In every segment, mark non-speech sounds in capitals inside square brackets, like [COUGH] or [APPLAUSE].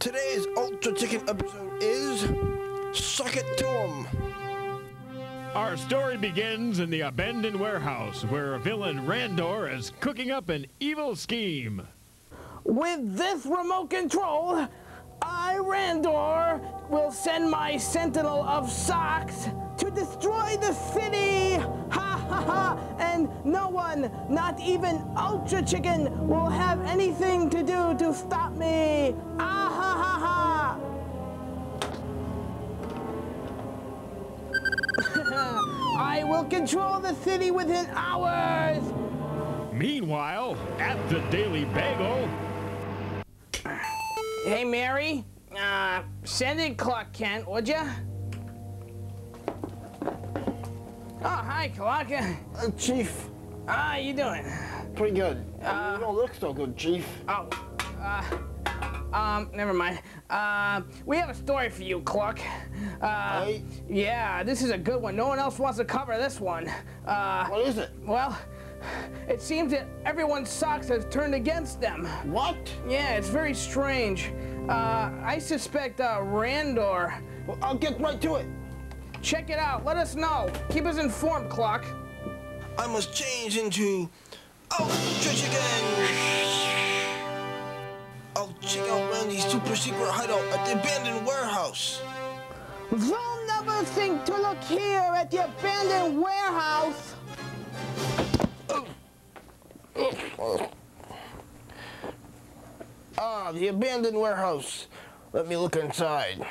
Today's Ultra Chicken episode is Sock It To 'em. Our story begins in the abandoned warehouse where villain Randor is cooking up an evil scheme. With this remote control, I, Randor, will send my Sentinel of Socks to destroy the city! Ha ha ha! And no one, not even Ultra Chicken, will have anything to do to stop me! Ah ha ha ha! [LAUGHS] I will control the city within hours! Meanwhile, at the Daily Bagel, Hey, Mary. Uh, send in Clark Kent, would ya? Hi, Clark. Uh, Chief, How you doing? pretty good. you don't look so good, Chief. Oh, uh, um, never mind. Uh, we have a story for you, Clark. Uh, Hey. yeah, this is a good one. No one else wants to cover this one. Uh, What is it? well, it seems that everyone's socks has turned against them. What? Yeah, it's very strange. Uh, I suspect, uh, Randor. Well, I'll get right to it. Check it out. Let us know. Keep us informed, Clark. I must change into Ultra Chicken. I'll check out Randy's super secret hideout at the abandoned warehouse. They'll never think to look here at the abandoned warehouse. Ah, the abandoned warehouse. Let me look inside.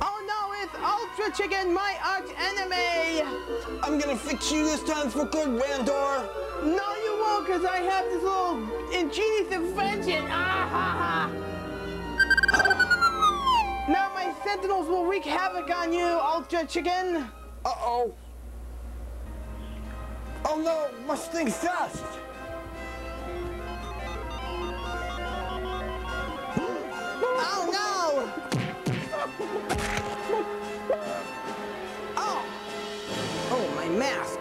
Oh no, it's Ultra Chicken, my arch enemy. I'm gonna fix you this time for good, Randor. No, you won't, because I have this little ingenious invention. Ah ha ha. now my sentinels will wreak havoc on you, Ultra Chicken. Uh-oh. Oh no, must think fast. Mask.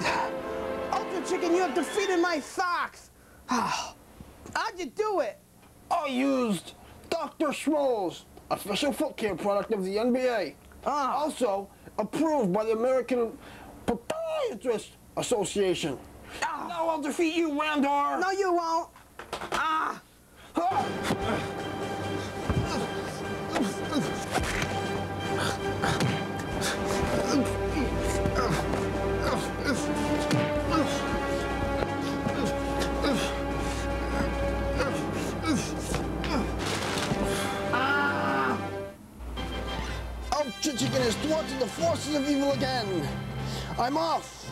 [SIGHS] Ultra Chicken, you have defeated my socks. [SIGHS] How'd you do it? I used Dr. Schmoll's official foot care product of the NBA. Ah. Also approved by the American Podiatrist Association. Ah. Now I'll defeat you, Randor. No, you won't. Ah! [SIGHS] Ah! Chicken is thwarted the forces of evil again. I'm off.